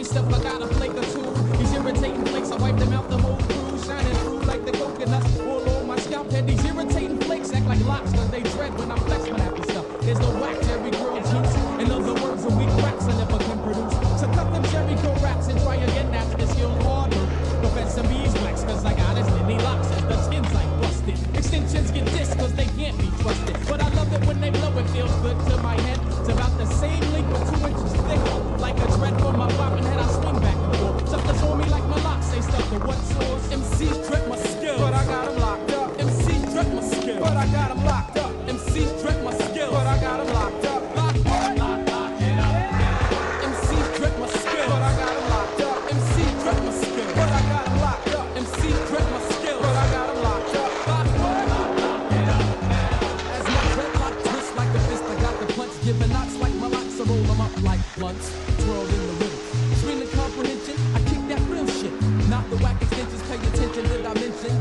Every step I got a flake or two. These irritating flakes, I wipe them out the whole crew. Shining through like the coconuts all over my scalp. And these irritating flakes act like locks, cause they dread when I flex my happy stuff. There's no wax, every girl cheats. In other words, a weak cracks I never can produce. So cut them cherry go and try again after this skill harder. Profess some beeswax, cause I got as many locks as the tins I busted. Extensions get this, cause they can't be trusted. But I love it when they blow, it feels good to So what's yours? MCs dread my skill, but I got them locked up. MCs dread my skill, but I got them locked up. MCs dread my skill, but I got them locked up. Giving knots like my locks, I roll up like blunts, twirled in the I mention?